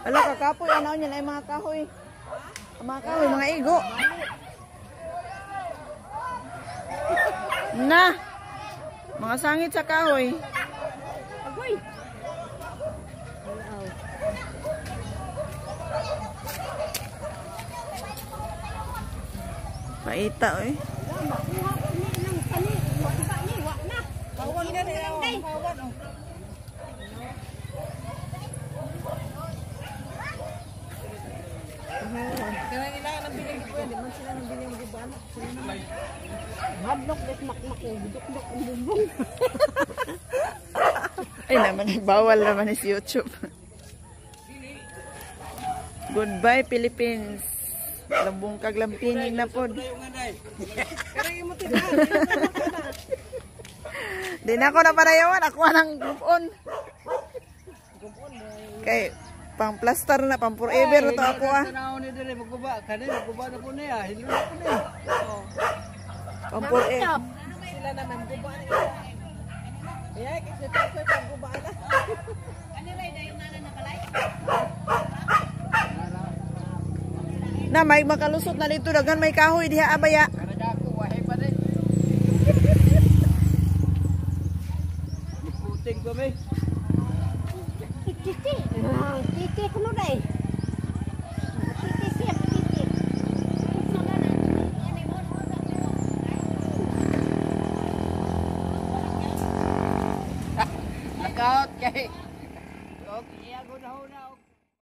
Ala ka kapoy, ano niyan ay mga kahoy. Ang mga kahoy, mga igo. Na! Mga sangit sa kahoy. Agoy! Paita, oy. Wala, makuha ko ni ng kani. Makuha ni, wa na. Kawan na rin ako. Day. Kawan oh. Kaya kailangan ng bilang ko. Hindi man sila ng bilang giban. Hadlok des makmak eh. Budok-dok ang bumbong. Ay naman, bawal naman ni si YouTube. Goodbye, Philippines. Lambong kaglampinig na pod. Di na ako napadayawan. Ako nang gupon. Kay, pang plaster na, pang forever na to ako ah. Tanaw ni dire magguba. Kani magguba na po niya. Hindi na po niya. Oh. Pang forever. Sila na ila. Kaya kasi ito ko pagguba na. Na, may makalusot na dito. Dagan may kahoy diha abaya. Pa rin. Puting workout kay Okay, ako na ho na.